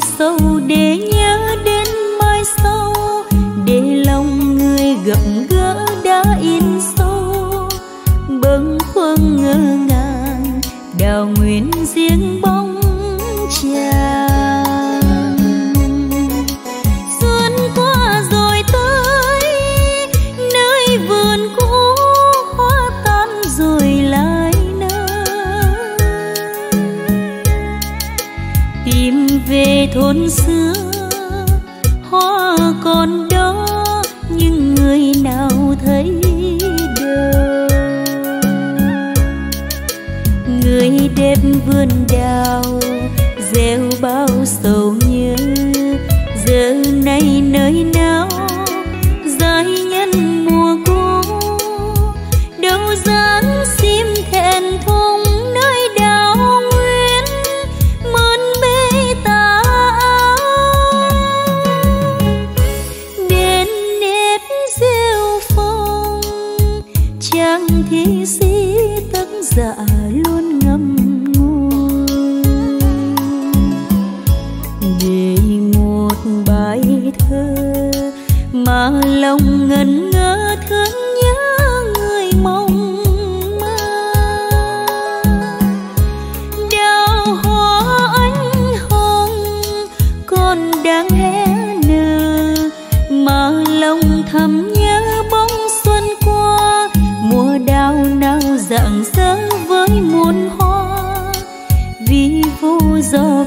sâu đến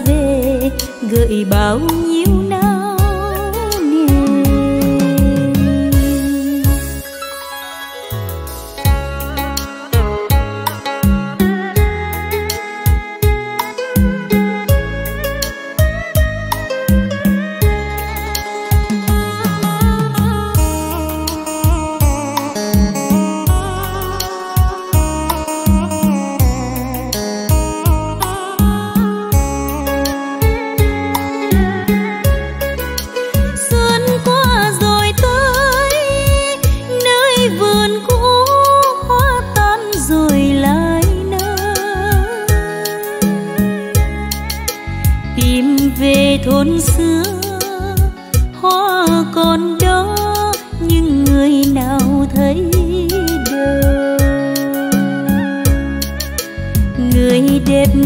về gợi bao nhiêu năm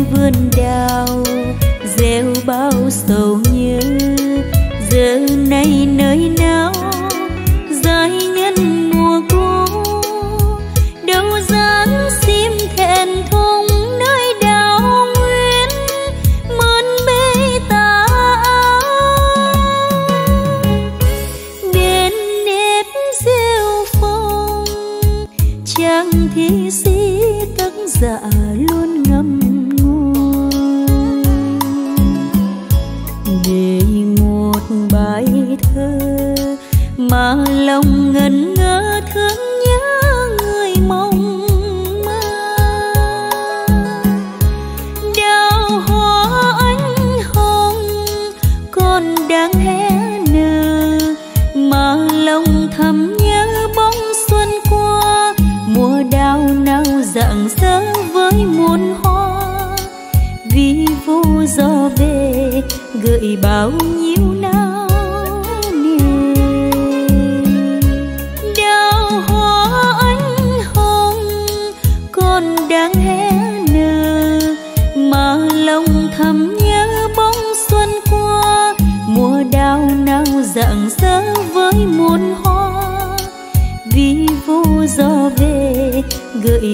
vườn đào gieo bao sầu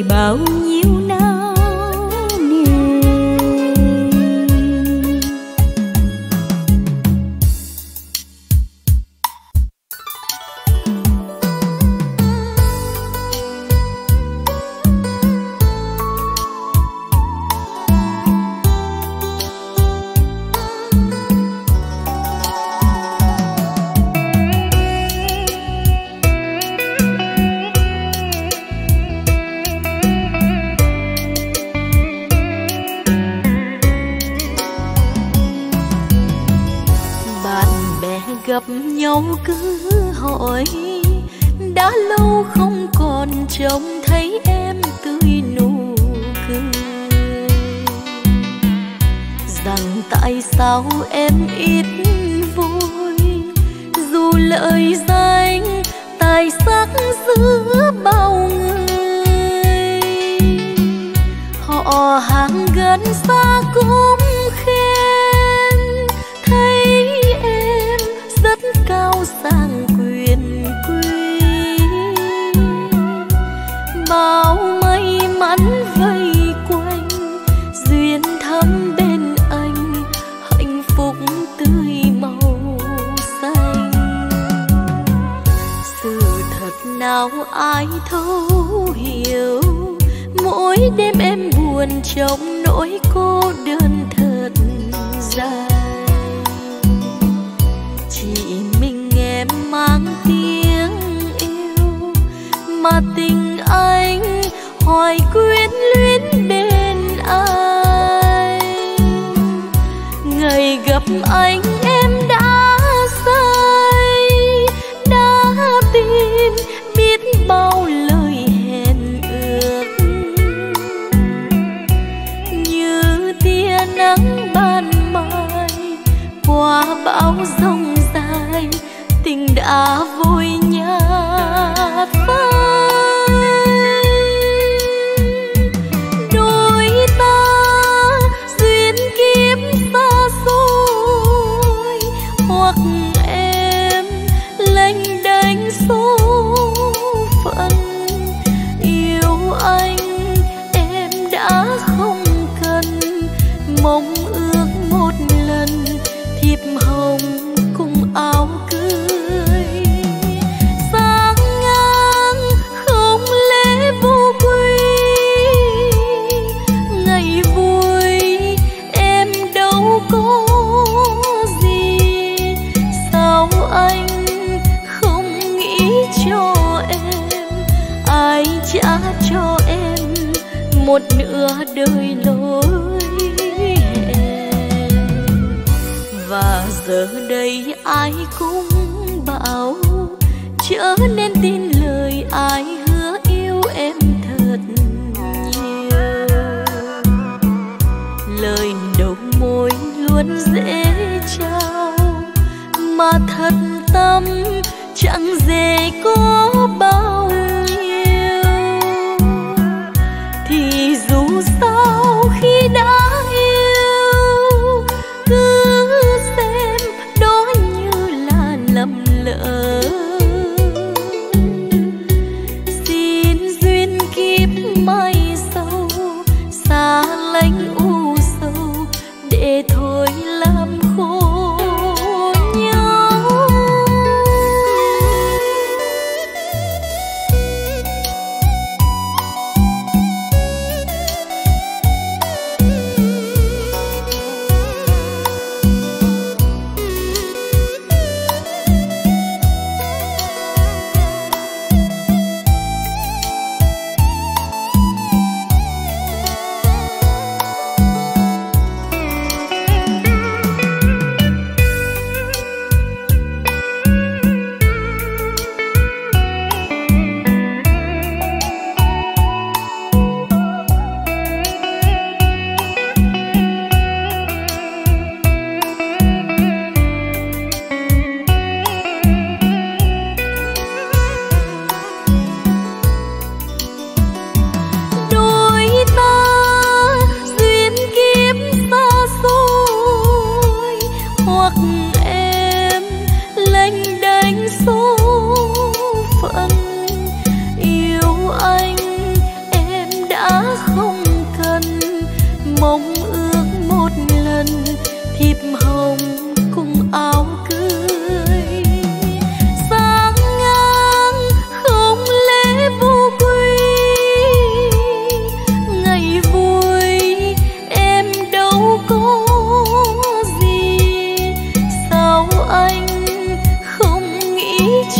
bao nhiêu gần xa cũng khen cô đơn thật dài. Chỉ mình em mang tiếng yêu mà tình anh hoài quý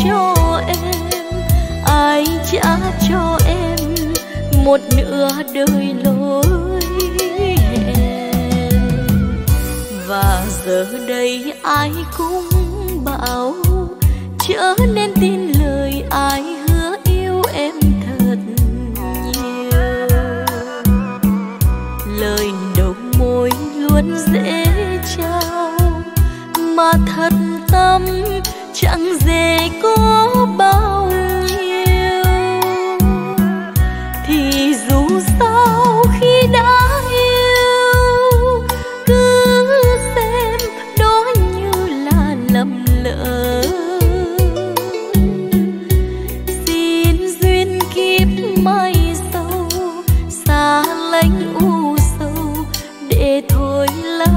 cho em, ai trả cho em một nửa đời lối hẹn. Và giờ đây ai cũng bảo chớ nên tin lời ai hứa yêu em thật nhiều. Lời đầu môi luôn dễ trao, mà thật tâm chẳng dễ có bao nhiêu. Thì dù sao khi đã yêu, cứ xem đó như là lầm lỡ. Xin duyên kiếp mai sau, xa lánh u sầu, để thôi làm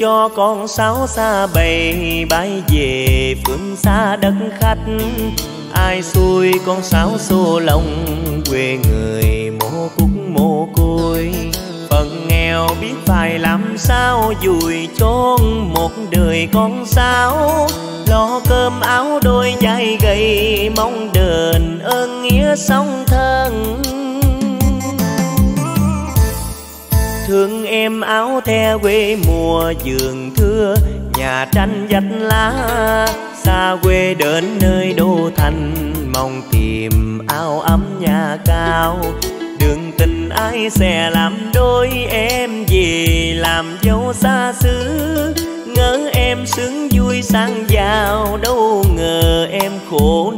cho con sáo xa bầy bay về phương xa đất khách. Ai xui con sáo xô lòng quê người mồ cúc mồ côi. Phần nghèo biết phải làm sao dùi chôn một đời con sáo. Lo cơm áo đôi vai gầy mong đền ơn nghĩa song thân. Thương em áo the quê mùa giường thưa, nhà tranh vách lá xa quê đến nơi đô thành. Mong tìm áo ấm nhà cao, đường tình ai sẽ làm đôi em về làm dâu xa xứ. Ngỡ em sướng vui sang giàu, đâu ngờ em khổ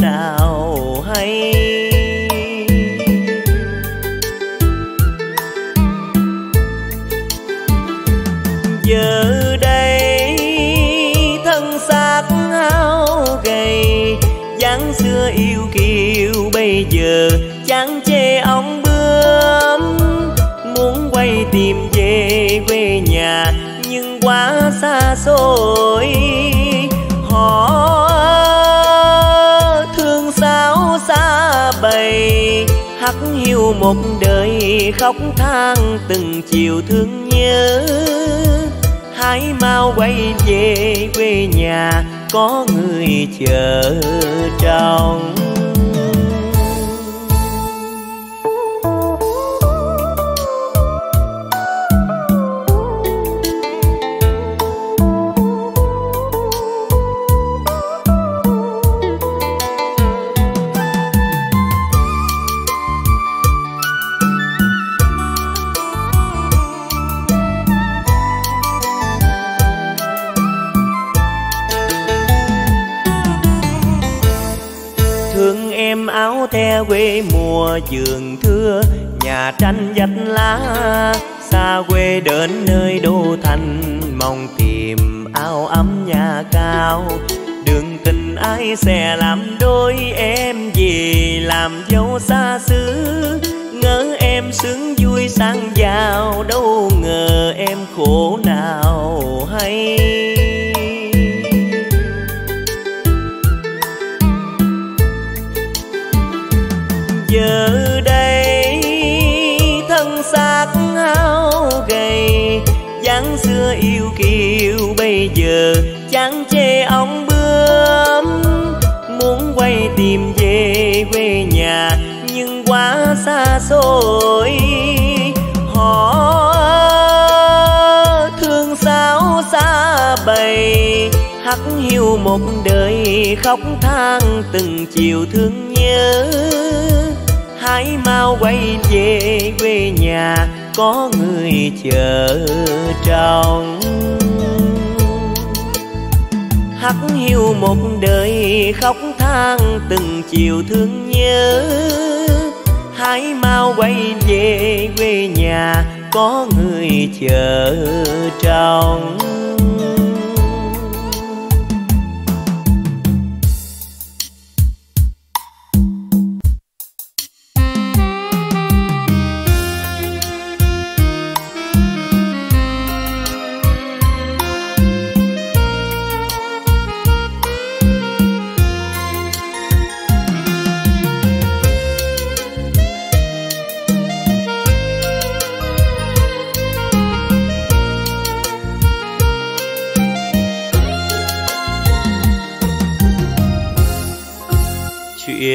khắc hiu một đời khóc than từng chiều thương nhớ. Hãy mau quay về quê nhà, có người chờ trong giường thưa, nhà tranh vách lá, xa quê đến nơi đô thành, mong tìm ao ấm nhà cao. Đường tình ai sẽ làm đôi em gì làm dâu xa xứ, ngỡ em sướng vui sang giàu, đâu ngờ em khổ nào yêu kiều bây giờ. Chán chê ông bướm, muốn quay tìm về quê nhà. Nhưng quá xa xôi, họ thương sao xa bầy. Hắt hiu một đời khóc than từng chiều thương nhớ. Hãy mau quay về quê nhà có người chờ trong hắt hiu một đời khóc than từng chiều thương nhớ. Hãy mau quay về quê nhà có người chờ trong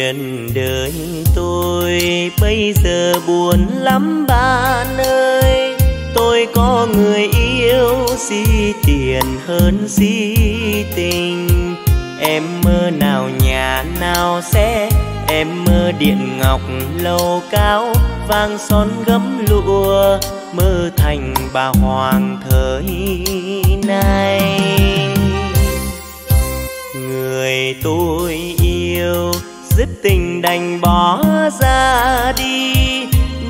chuyện đời tôi. Bây giờ buồn lắm bạn ơi. Tôi có người yêu si tiền hơn si tình. Em mơ nào nhà nào sẽ, em mơ điện ngọc lầu cao vang son gấm lụa, mơ thành bà hoàng thời nay. Người tôi yêu dứt tình đành bỏ ra đi.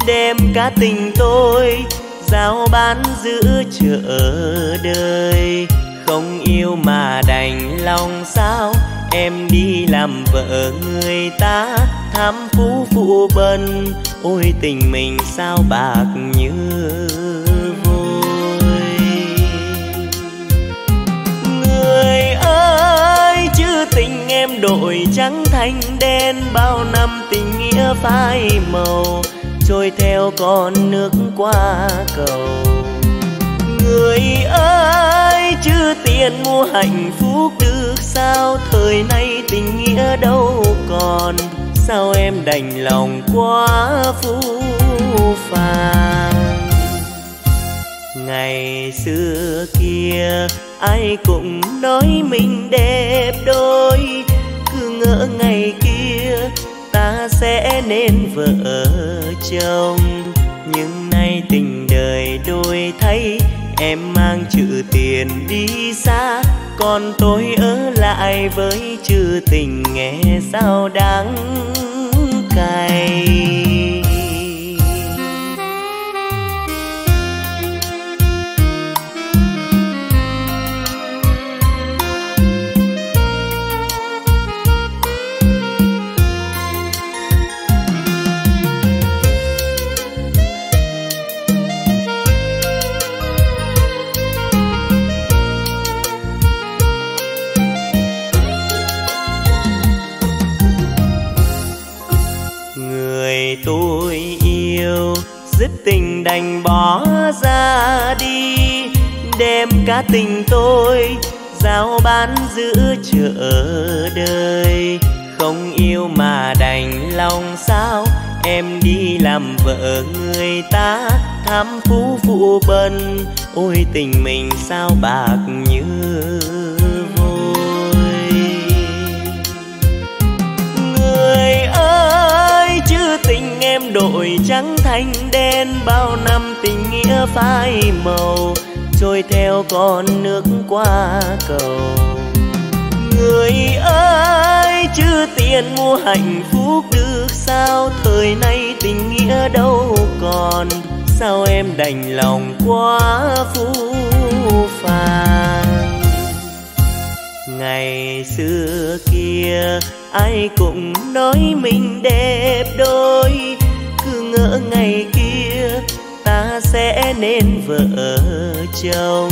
Đem cả tình tôi giao bán giữa chợ đời. Không yêu mà đành lòng sao, em đi làm vợ người ta. Tham phú phụ bần, ôi tình mình sao bạc như em đổi trắng thành đen, bao năm tình nghĩa phai màu, trôi theo con nước qua cầu. Người ơi chứ tiền mua hạnh phúc được sao? Thời nay tình nghĩa đâu còn? Sao em đành lòng quá phũ phàng? Ngày xưa kia, ai cũng nói mình đẹp đôi ngỡ ngày kia, ta sẽ nên vợ chồng. Nhưng nay tình đời đôi thay, em mang chữ tiền đi xa. Còn tôi ở lại với chữ tình nghe sao đáng cay. Cả tình tôi, giao bán giữa chợ đời. Không yêu mà đành lòng sao, em đi làm vợ người ta. Tham phú phụ bần, ôi tình mình sao bạc như vôi. Người ơi chứ tình em đổi trắng thành đen. Bao năm tình nghĩa phai màu trôi theo con nước qua cầu. Người ơi chứ tiền mua hạnh phúc được sao? Thời nay tình nghĩa đâu còn? Sao em đành lòng quá phu phàng? Ngày xưa kia, ai cũng nói mình đẹp đôi. Cứ ngỡ ngày kia sẽ nên vợ chồng.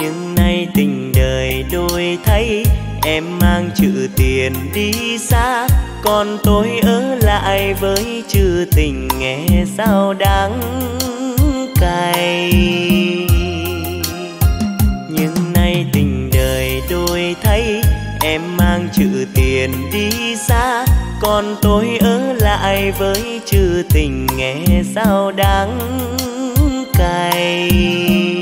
Nhưng nay tình đời đôi thấy em mang chữ tiền đi xa. Còn tôi ở lại với chữ tình nghe sao đáng cay. Nhưng nay tình đời đôi thấy em mang chữ tiền đi xa. Còn tôi ở lại với chữ tình nghe sao đáng này.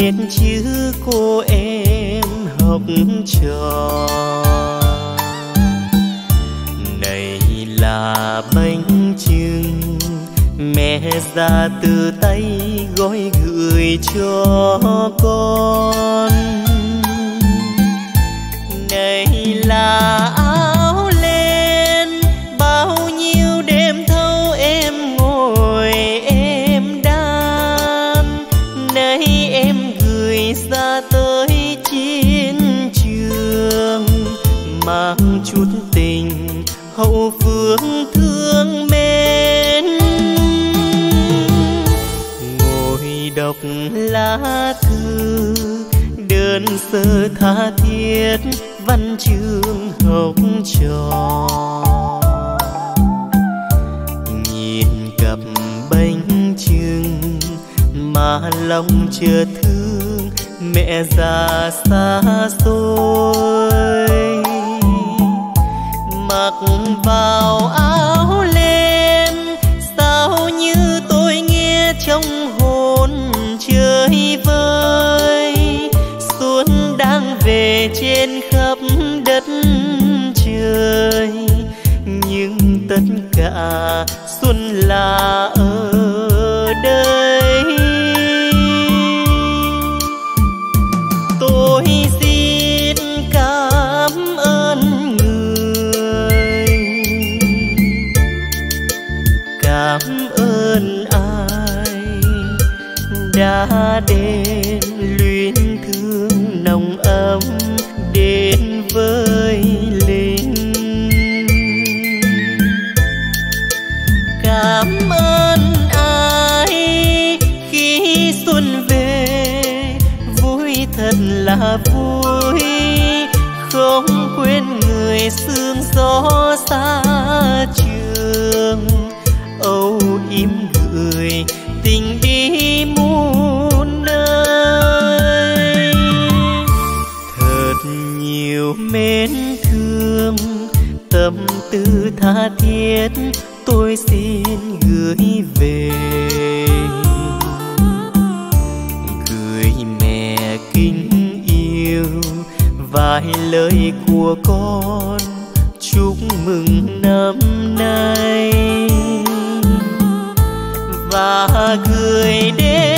Nghiêng nét chữ cô em học trò. Này là bánh trưng, mẹ ra từ tay gói gửi cho con. Này là áo lá thư, đơn sơ tha thiết, văn chương học trò. Nhìn cặp bánh trưng mà lòng chưa thương, mẹ già xa xôi. Mặc vào áo tất xuân là ở đây. Tôi xin cảm ơn người. Cảm ơn ai đã đến luyến thương nồng ấm đến với cảm ơn ai khi xuân về. Vui thật là vui, không quên người sương gió xa trường. Âu yếm gửi tình đi muôn nơi. Thật nhiều mến thương, tâm tư tha thiết mùa con chúc mừng năm nay. Và gửi đến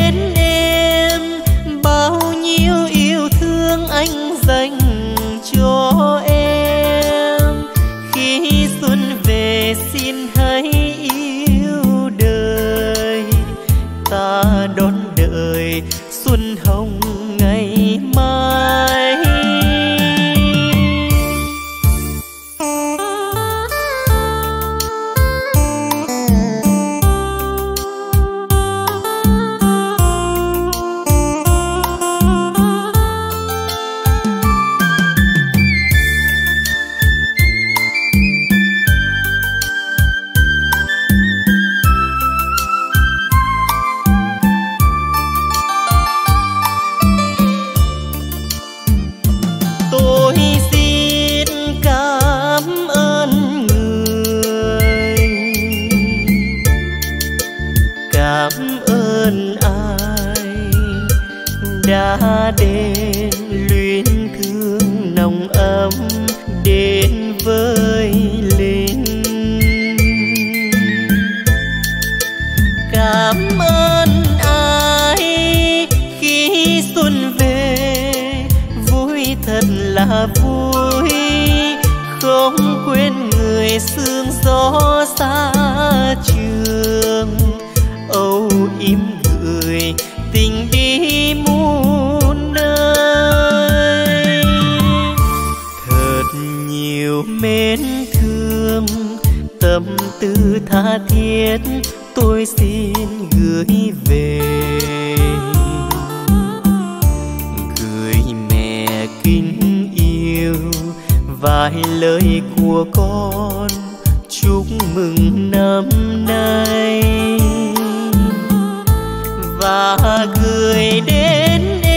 nhiều mến thương. Tâm tư tha thiết, tôi xin gửi về. Gửi mẹ kính yêu, vài lời của con. Chúc mừng năm nay. Và gửi đến em